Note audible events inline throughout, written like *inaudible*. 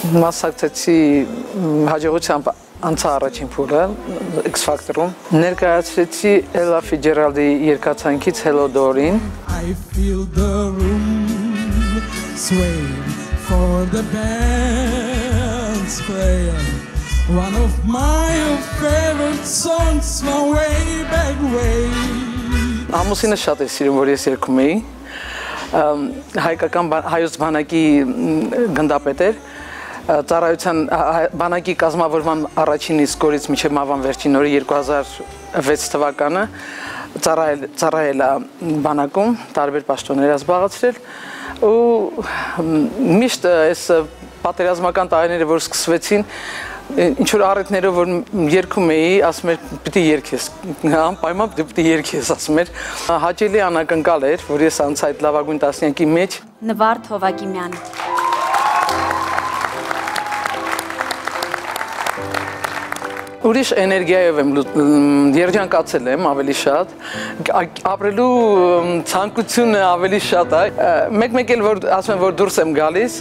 Մասնակցեցի հաջողությամբ անցա առաջին փուլը X Factor-ում։ Ներկայացրեցի Ella Fitzgerald-ի երկացանքից Hello Doreen։ I feel the room sway for the band's playing. One of my favorite songs, my way back way. Ամուսինը շատ է սիրում, որ ես երգում էի։ Հայկական հայոց բանակի գնդապետ էր ծառայության բանակի կազմավորման առաջին իսկ օրից մինչև մավան վերջին օրը 2006 թվականը ծառայել ծառայել բանակում տարբեր պաշտոններ է զբաղեցրել ու միշտ այս պատերազմական տարիները որ սկսվեցին ինչ որ առիթներով որ երգում էի, ասում էր պիտի երգես, անպայման պիտի երգես, ասում էր։ Հաճելի անակնկալ էր, որ ես անցա այդ լավագույն տասնյակի մեջ Նվարդ Հովակիմյան։ Ուրիշ էներգիայով եմ երջանկացել եմ ավելի շատ, ապրելու ցանկությունը ավելի շատ է։ Մեկ-մեկ էլ որ ասում են որ դուրս եմ գալիս,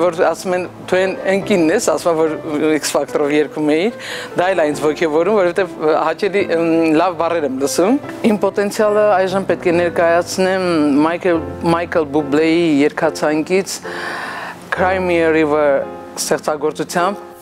որ ասում են դու են ընկինն ես, ասում են որ X Factor-ով երգում էիր, դա էլ ինձ ոգևորում, որովհետև հաճելի լավ բառեր եմ լսում։ Իմ պոտենցիալը այժմ պետք է ներկայացնեմ Michael Michael Bublé-ի երգացանկից Cry Me a River ստեղծագործությամբ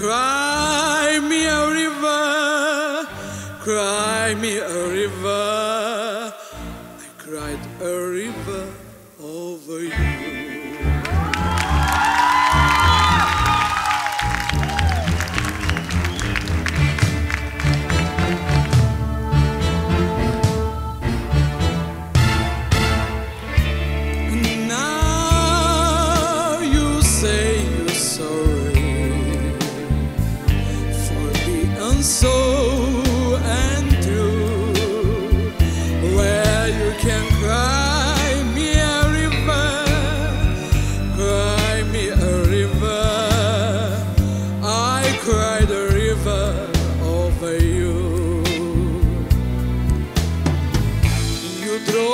cry me a river, cry me a river. I cried a river over you.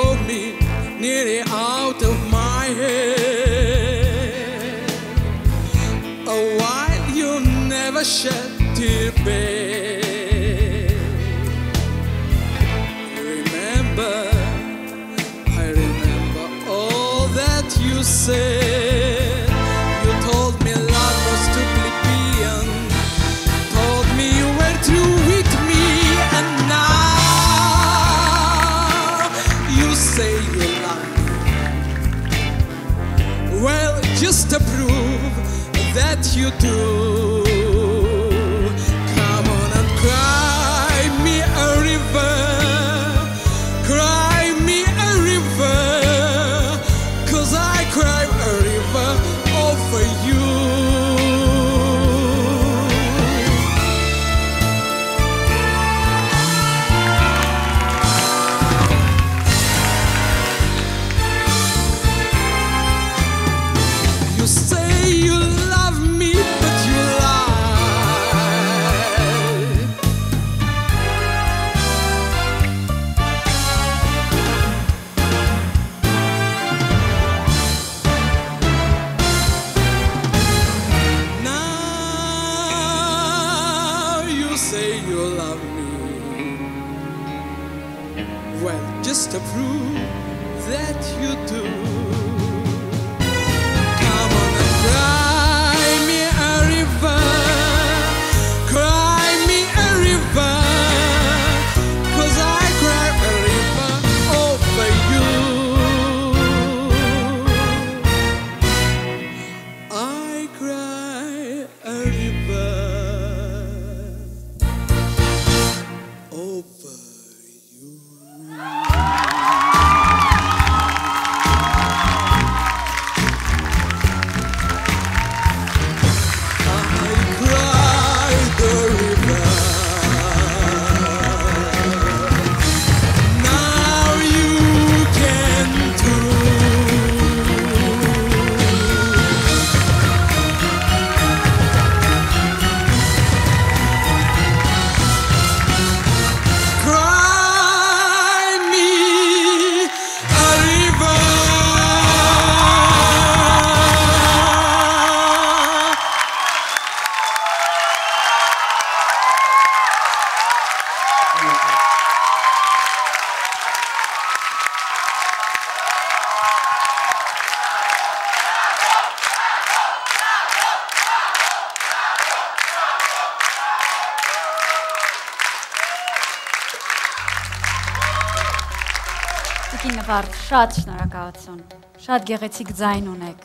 Drove me nearly out of my head. A while you never shed tear, babe. Remember, I remember all that you said. You do. Նվարդ, շատ շնորհակալություն։ Շատ գեղեցիկ ձայն ունեք։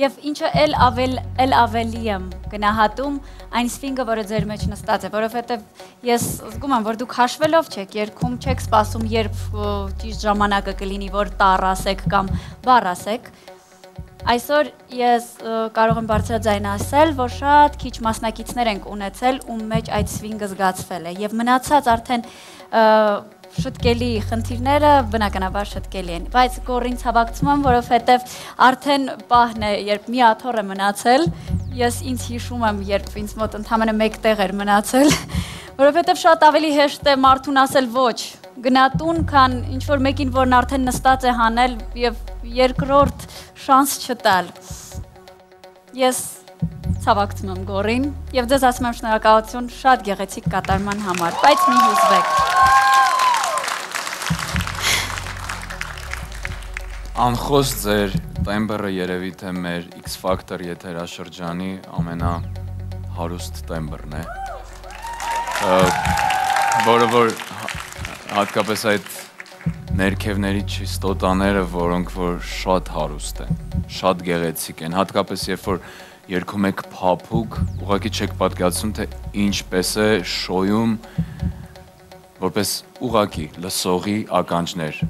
Եվ ինչը էլ ավել էլ ավելի եմ գնահատում այն սվինգը, որը ձեր մեջ նստած է, որովհետև ես զգում եմ, որ դուք հաշվելով չեք, երկում չեք սպասում, երբ ճիշտ ժամանակը կլինի, որ տառ ասեք կամ բառ ասեք, Այսօր ես կարող եմ բարձրաձայն ասել, որ շատ քիչ մասնակիցներ ենք ունեցել, ում մեջ այդ սվինգը զգացվել է եւ մնացած արդեն ը, շտկելի խնդիրները բնականաբար շտկելի են, բայց գորին ցավակցում եմ, որովհետեւ արդեն պահն է, երբ մի աթոռ է մնացել, ես ինձ հիշում եմ, երբ ինձ մոտ ընդամենը մեկ տեղ էր մնացել, *laughs* որովհետեւ շատ ավելի հեշտ է մարդուն ասել ոչ, գնատուն, քան ինչ որ մեկին, որն արդեն նստած է հանել եւ երկրորդ շանս չտալ։ Ես ցավակցում եմ Գորին եւ ձեզ ասում եմ շնորհակալություն շատ գեղեցիկ կատարման համար, բայց մի հուզվեք։ Անխոս ձեր տեմբրը երևի թե մեր X Factor եթերաշրջանի ամենա հարուստ տեմբրն է։ Որը որ հա- հատկապես այդ ներքևների չիստոտաները, որոնք որ շատ հարուստ են, շատ գեղեցիկ են, հատկապես երբ որ երգում եք փափուկ, ուղղակի չեք պատկերացնում թե ինչպես է շոյում որպես ուղակի լսողի ականջներ։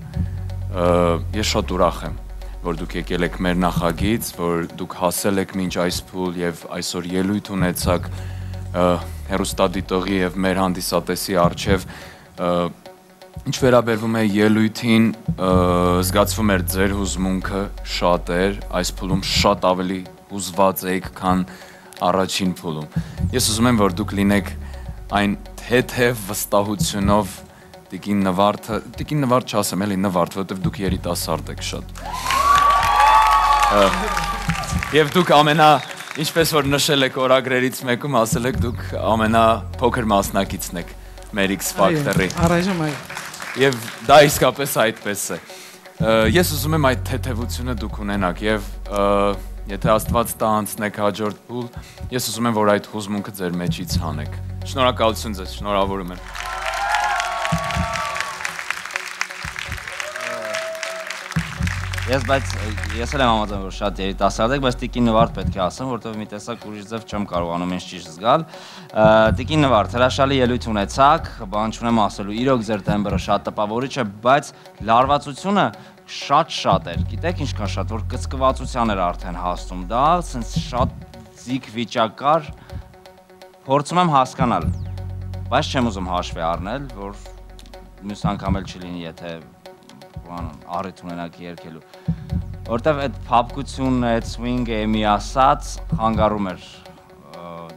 Ես շատ ուրախ եմ, որ դուք եկել եք մեր նախագիծ, որ դուք հասել եք մինչ այս փուլ եւ այսօր ելույթ ունեցաք ա, հերոստադիտողի եւ մեր հանդիսատեսի արչեւ Ինչ վերաբերվում է ելույթին, զգացվում էր ձեր հուզմունքը շատ էր, այս փուլում շատ ավելի հուզված եք, քան առաջին փուլում։ Ես ուզում եմ, որ դուք լինեք այն թեթև վստահությունով Տիկին Նվարդը, Տիկին Նվարդ չասեմ, էլի Նվարդ, որովհետև դուք երիտասարդ եք շատ։ Եվ դուք ամենա, ինչպես որ նշել եք օրագրերից մեկում, ասել եք դուք ամենա փոքր մասնակիցն եք մեր X Factor-ի։ Առայժմ այո։ Եվ դա իսկապես այդպես է։ Ես ուզում եմ այդ թեթևությունը դուք ունենաք եւ եթե Աստված տա անցնեք հաջորդ փուլ, ես ուզում եմ որ այդ հուզմունքը ձեր մեջից հանեք։ Շնորհակալություն ձեզ, շնորհավորում եմ։ Ես բայց ես էլ եմ համաձայն որ շատ երիտասարդ եք, բայց Տիկին Նվարդ պետք է ասեմ, որովհետև մի տեսակ ուրիշ ձև չեմ կարողանում ինձ ճիշտ զգալ։ Տիկին Նվարդ, հրաշալի ելույթ ունեցաք, բան չունեմ ասելու, իրոք ձեր տեմբրը շատ տպավորիչ է, բայց լարվածությունը շատ-շատ էր։ Գիտեք ինչքան շատ, որ կծկվածության էր արդեն հասնում։ Դա սենց շատ ձիգ վիճակար փորձում եմ հասկանալ, բայց չեմ ուզում հաշվի առնել, որ մյուս անգամ էլ չլինի, եթե բան առիթ ունենաք երկելու որտեվ այդ փապկությունն, այդ swing-ը միասած խանգարում էր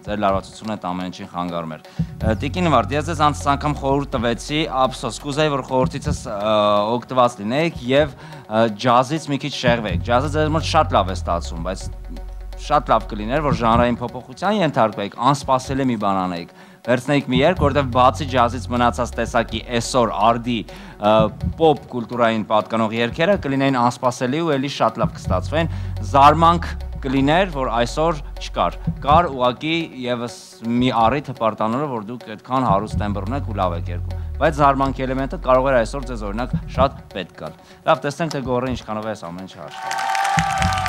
ձեր լարվածությունը այդ ամեն ինչին խանգարում էր։ Տիկին Վարդ, ես ձեզ անցած անգամ խորհուրդ տվեցի, ափսոս, կուզեի որ խորհրդիցս օգտված լինեիք եւ ջազից մի քիչ շեղվեիք։ Ջազը ձեր մոտ շատ լավ է ստացվում, բայց շատ լավ կլիներ, որ ժանրային փոփոխության ենթարկվեիք, անսպասելի մի բան անեիք վերցնեիք մի երկ, որտեղ բացի ջազից մնացած տեսակի այսօր արդի պոպ կուլտուրային պատկանող երգերը կլինեին անսպասելի ու էլի շատ լավ կստացվեն։ Զարմանք կլիներ, որ այսօր չկար։ Կար ուղակի եւս մի առիթ հպարտանորը, որ դուք այդքան հարուստ տեմբր ունեք ու լավ եք երգում։ Բայց զարմանքի էլեմենտը կարող էր այսօր ձեզ օրինակ շատ պետք գալ։ Լավ, տեսնենք թե գորը ինչքանով է այս ամեն ինչը հաշվում։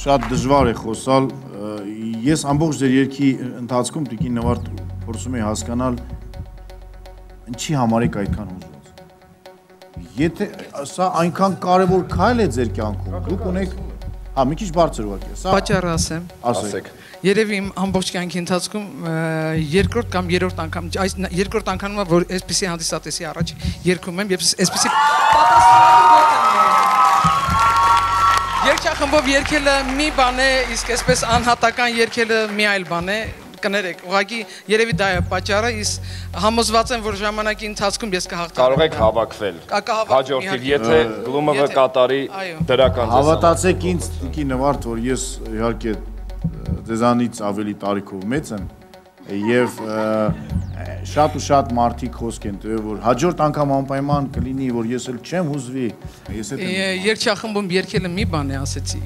Շատ դժվար է խոսալ։ Ես ամբողջ ձեր երկի ընթացքում Տիկին Նվարդ փորձում եի հասկանալ ինչի համար եք այդքան հուզված։ Եթե սա այնքան կարևոր քայլ է ձեր կյանքում, դուք ունեք հա մի քիչ բարձր ուղղակի։ Սա Պատճառը ասեմ։ ասեք։ Երևի իմ ամբողջ կյանքի ընթացքում երկրորդ կամ երրորդ անգամ այս երկրորդ անգամն է որ այսպեսի հանդիսատեսի առաջ երկում եմ եւ այսպեսի Երկչախմբով երկելը մի բան է, իսկ այսպես անհատական երկելը մի այլ բան է կներեք, ուղղակի երևի դա է պատճառը, իսկ համոզված եմ, որ ժամանակի ընթացքում ես կհաղթանամ։ կարող եք հավաքվել։ Հաջորդիվ, եթե Գլումովը կատարի դրական ձեզ Հավատացեք ինձ Տիկին Նվարդ, որ ես իհարկե ձեզանից ավելի տարիքով մեծ եմ, եւ շատ ու շատ մարդիկ խոսք են տվել որ հաջորդ անգամ անպայման կլինի որ ես էլ չեմ հուզվի ես էլ Երկչախմբում երկել եմ մի բան է ասեցի։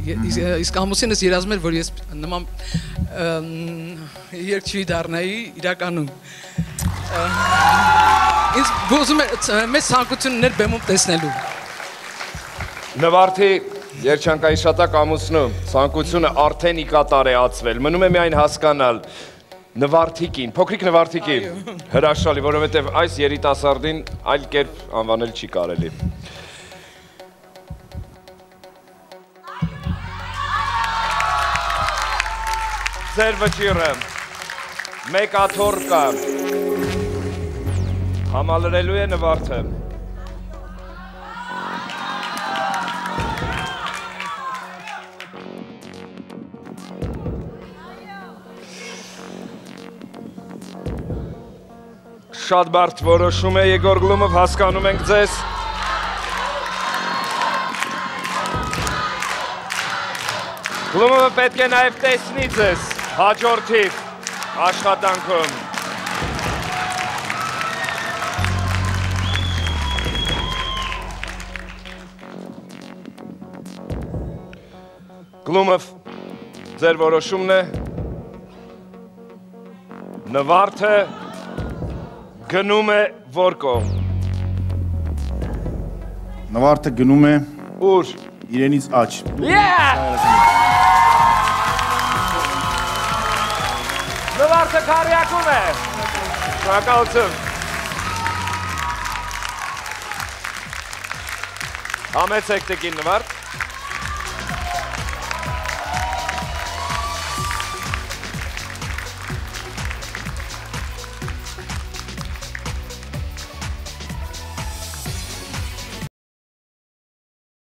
Իսկ ամուսինս երազում էր, որ ես նման երկչի դառնայի իրականում։ Ինձ ոզում է մեծ ցանկություններ բեմում տեսնելու։ Նվարդի երջանկայի շատակ ամուսնու ցանկությունը արդեն ի կատար է ածվել։ Մնում է միայն հասկանալ նվարդիկին, փոքրիկ նվարդիկին հրաշալի, որովհետև այս երիտասարդին այլ կերպ անվանել չի կարելի։ Ձեր վճիրը մեկ աթոռ կա։ Համալրելու է նվարդը։ Շատ բարդ որոշում է Եգոր Գլումով, հասկանում ենք ձեզ։ Գլումովը պետք է նաև տեսնի ձեզ հաջորդիվ աշխատանքում։ Գլումով ձեր որոշումն է նվարդը գնում է որ կողմ։ նվարդը գնում է Ուր։ իրենից Yeah! Նվարդը քարյակում է։ Շնորհակալություն։ Համեցեք տեկին նվարդ։